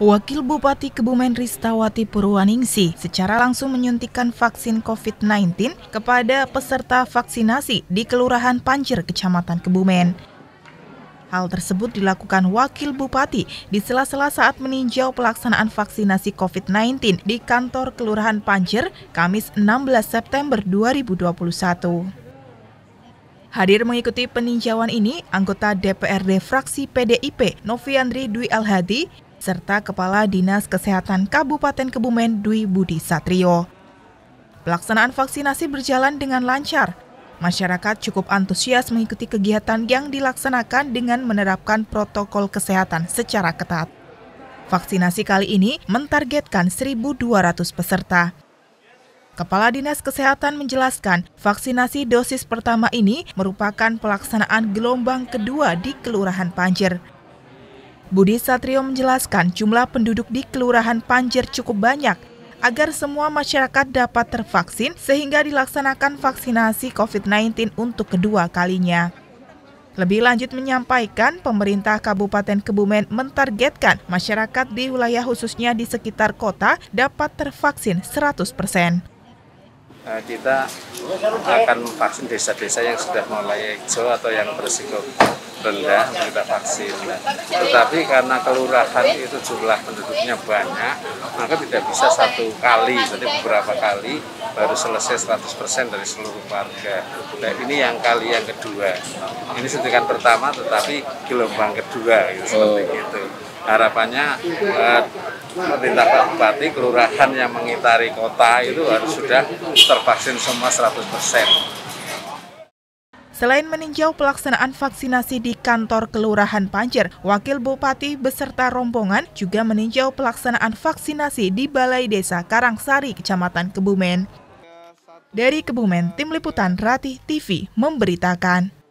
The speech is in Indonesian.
Wakil Bupati Kebumen Ristawati Purwaningsi secara langsung menyuntikkan vaksin COVID-19 kepada peserta vaksinasi di Kelurahan Pancir, Kecamatan Kebumen. Hal tersebut dilakukan Wakil Bupati di sela-sela saat meninjau pelaksanaan vaksinasi COVID-19 di kantor Kelurahan Pancir, Kamis 16 September 2021. Hadir mengikuti peninjauan ini, anggota DPRD fraksi PDIP Noviandri Dwi Alhadi, serta Kepala Dinas Kesehatan Kabupaten Kebumen Dwi Budi Satrio. Pelaksanaan vaksinasi berjalan dengan lancar. Masyarakat cukup antusias mengikuti kegiatan yang dilaksanakan dengan menerapkan protokol kesehatan secara ketat. Vaksinasi kali ini mentargetkan 1.200 peserta. Kepala Dinas Kesehatan menjelaskan, vaksinasi dosis pertama ini merupakan pelaksanaan gelombang kedua di Kelurahan Panjer. Budi Satrio menjelaskan jumlah penduduk di Kelurahan Panjer cukup banyak agar semua masyarakat dapat tervaksin sehingga dilaksanakan vaksinasi COVID-19 untuk kedua kalinya. Lebih lanjut menyampaikan, pemerintah Kabupaten Kebumen mentargetkan masyarakat di wilayah khususnya di sekitar kota dapat tervaksin 100 persen. Eh, kita akan vaksin desa-desa yang sudah mulai hijau atau yang berisiko rendah kita vaksin. Tetapi karena kelurahan itu jumlah penduduknya banyak, maka tidak bisa satu kali, jadi beberapa kali baru selesai 100% dari seluruh warga. Nah ini yang kali yang kedua. Ini suntikan pertama tetapi gelombang kedua gitu, seperti oh. itu. Harapannya eh, pemerintah kabupaten, kelurahan yang mengitari kota itu harus sudah tervaksin semua 100%. Selain meninjau pelaksanaan vaksinasi di kantor Kelurahan Panjer, Wakil Bupati beserta rombongan juga meninjau pelaksanaan vaksinasi di Balai Desa Karangsari, Kecamatan Kebumen. Dari Kebumen, Tim Liputan Ratih TV memberitakan.